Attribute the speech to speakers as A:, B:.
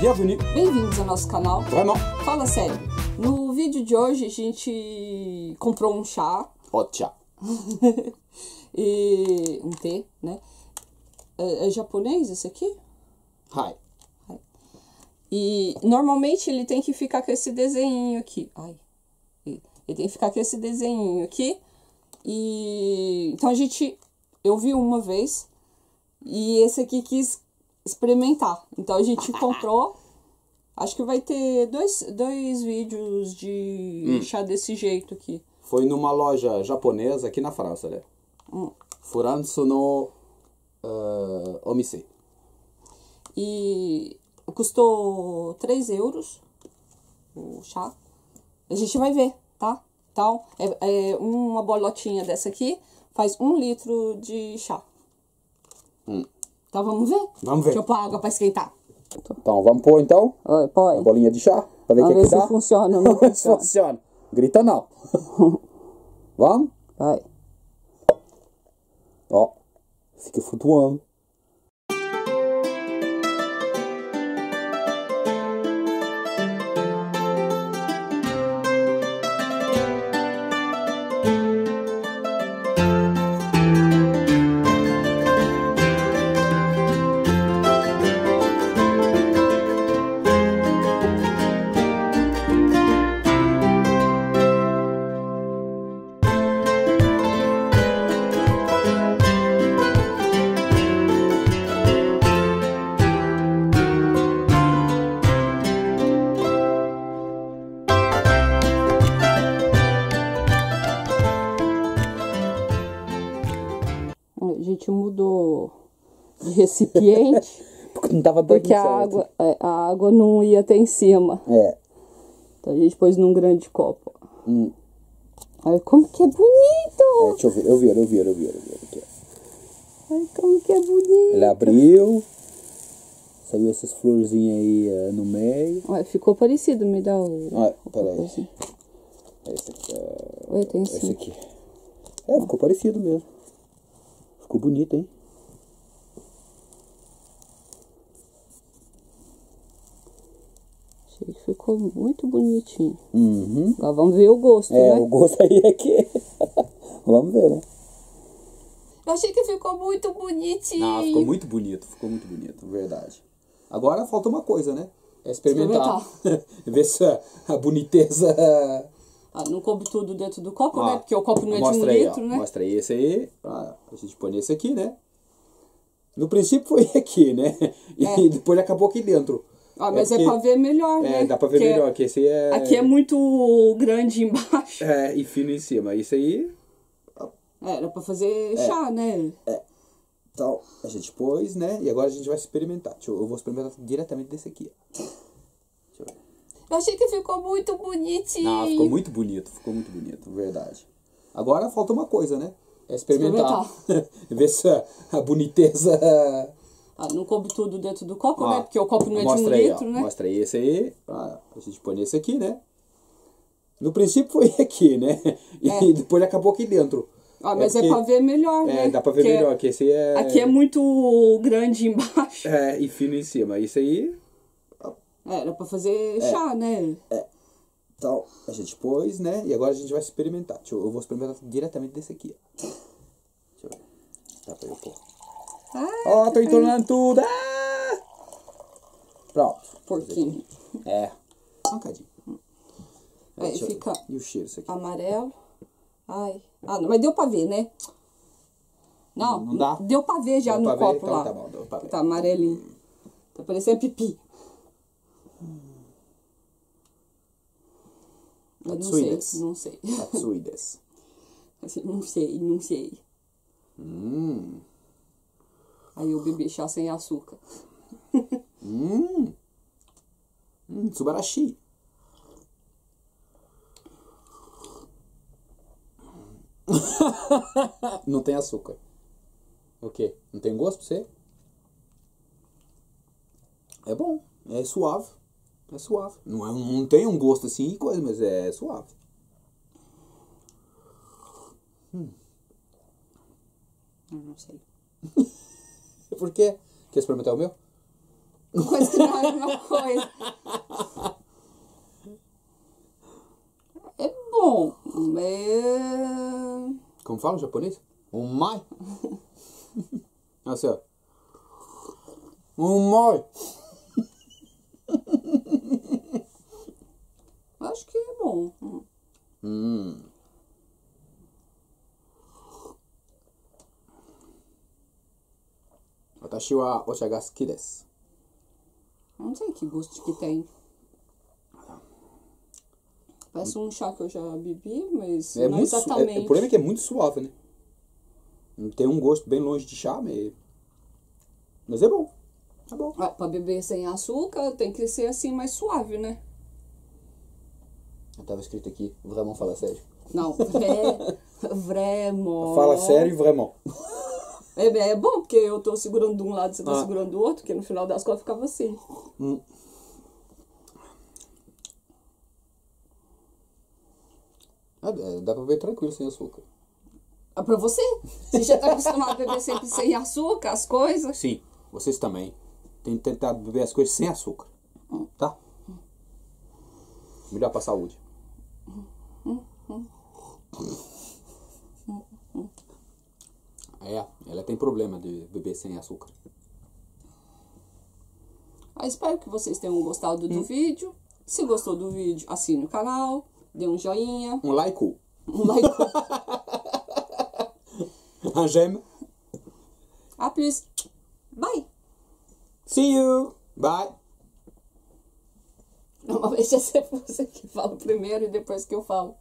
A: Bienvenue.
B: Bem-vindos ao nosso canal.
A: Vraiment.
B: Fala sério. No vídeo de hoje a gente comprou um chá
A: Hot chá.
B: e um tê, né? É, é japonês esse aqui?
A: Hi.
B: E normalmente ele tem que ficar com esse desenho aqui. Ai. Ele tem que ficar com esse desenho aqui. E então a gente eu vi uma vez e esse aqui quis experimentar. Então a gente comprou. Acho que vai ter dois, dois vídeos de chá desse jeito aqui.
A: Foi numa loja japonesa aqui na França, né? Furanso no uh, Omise.
B: E custou 3 euros o chá. A gente vai ver, tá? Então, é, é uma bolotinha dessa aqui faz um litro de chá. Então vamos ver?
A: Vamos ver.
B: Deixa eu pôr água pra esquentar.
A: Então, vamos pôr então
B: Oi,
A: a
B: põe.
A: bolinha de chá pra ver o que, que
B: ver
A: dá.
B: se funciona ou não
A: se
B: funciona.
A: funciona. Grita não. vamos?
B: Vai.
A: Ó, fica flutuando.
B: A gente mudou de recipiente
A: Porque não tava
B: porque a água, é, a água não ia até em cima.
A: É.
B: Então a gente pôs num grande copo.
A: Hum.
B: Olha como que é
A: É,
B: bonito!
A: deixa eu ver, eu vi, eu vi, eu vi, eu vi. Aqui, ó.
B: Olha como que é bonito!
A: Ele abriu, saiu essas florzinhas aí eh, no meio.
B: Olha, ficou parecido, me dá o.
A: Olha, peraí. Esse aqui, é-
B: Oi, tem
A: esse aqui. É, ficou parecido mesmo. Ficou bonito, hein?
B: Achei que ficou muito bonitinho.
A: Uhum.
B: Agora vamos ver o gosto,
A: É,
B: né?
A: o gosto aí é que. Vamos ver, né?
B: Eu achei que ficou muito bonitinho.
A: Não, ficou muito bonito, ficou muito bonito, verdade. Agora falta uma coisa, né? É experimentar. ver se a, a boniteza.
B: Ah, não coube tudo dentro do copo,
A: Ó,
B: né? Porque o copo não é de um
A: aí,
B: litro,
A: ó,
B: né?
A: Mostra aí esse aí. Ah, a gente põe esse aqui, né? No princípio foi aqui, né? E
B: É.
A: depois acabou aqui dentro.
B: Ah, mas é,
A: porque-
B: pra ver melhor, né?
A: É, dá pra ver
B: Porque
A: melhor, que esse é.
B: Aqui é muito grande embaixo.
A: É, e fino em cima. Isso aí.
B: É, era pra fazer chá, né?
A: Então, a gente pôs, né? E agora a gente vai experimentar. Deixa eu, eu vou experimentar diretamente desse aqui. ó. Eu
B: achei que ficou muito bonitinho.
A: Não, ficou muito bonito, ficou muito bonito, verdade. Agora falta uma coisa, né? É experimentar. ver se a, a boniteza.
B: Ah, não coube tudo dentro do copo,
A: Ó,
B: né? Porque o copo não é de um
A: aí,
B: litro,
A: ó,
B: né?
A: Mostra aí esse aí. Ah, a gente põe esse aqui, né? No princípio foi aqui, né? E
B: É.
A: depois acabou aqui dentro.
B: Ah, mas é,
A: porque-
B: pra ver melhor, né?
A: É, dá pra ver
B: Porque
A: melhor, que esse é.
B: Aqui é muito grande embaixo.
A: É, e fino em cima. Isso aí.
B: É, era pra fazer chá, né?
A: Então, a gente pôs, né? E agora a gente vai experimentar. Deixa eu, eu vou experimentar diretamente desse aqui. ó. Deixa eu ver. Dá pra eu pôr.
B: Ah,
A: Ó, tô entornando tudo. Ah! Pronto.
B: porquinho.
A: É. Um bocadinho.
B: Aí fica
A: E o cheiro, isso aqui?
B: amarelo. Ai. Ah, não, mas deu pra ver, né? Não,
A: Não dá?
B: deu pra ver já
A: Deu
B: no
A: pra ver?
B: copo
A: Então
B: lá.
A: tá bom, deu pra ver.
B: Tá amarelinho. Tá parecendo pipi. Eu não sei, não sei.
A: Katsuides.
B: Assim, não sei, não sei.
A: Hum.
B: Aí eu bebi chá sem açúcar.
A: Hum. Hum, Tsubarashi. Não tem açúcar. O quê? Não tem gosto pra você? É bom. É suave. É suave. Não, é, não tem um gosto assim e coisa, mas é suave.
B: Eu não sei.
A: Por quê? Quer experimentar o meu?
B: Coisa que não é a mesma coisa. É bom. É...
A: Como fala em japonês? Umai. Assim, ó. Umai.
B: acho que é bom.
A: Hum. Watashi wa ocha ga suki desu.
B: Não sei que gosto que tem. Parece um chá que eu já bebi, mas
A: é
B: não
A: exatamente. É-,
B: é,
A: o problema é que é muito suave, né? Tem um gosto bem longe de chá, mas, mas é bom. Tá bom.
B: Ah, pra beber sem açúcar tem que ser assim mais suave, né?
A: Tava escrito aqui, vraiment fala sério.
B: Não, vré, vraiment.
A: Fala sério e vraiment.
B: É, é bom, porque eu tô segurando de um lado e você tá
A: Ah.
B: segurando do outro, que no final das contas ficava assim.
A: Ah, é, dá pra beber tranquilo sem açúcar.
B: Ah, pra você? Você já tá acostumado a beber sempre sem açúcar, as coisas?
A: Sim, vocês também. Tem que tentar beber as coisas sem açúcar. Tá? Melhor pra saúde. É, ela tem problema de beber sem açúcar.
B: Ah, espero que vocês tenham gostado do vídeo. Se gostou do vídeo, assine o canal, dê um joinha,
A: Um like.
B: um like.
A: Un j'aime.
B: ah, please. Bye!
A: See you. Bye.
B: Normalmente é sempre você que fala primeiro e depois que eu falo.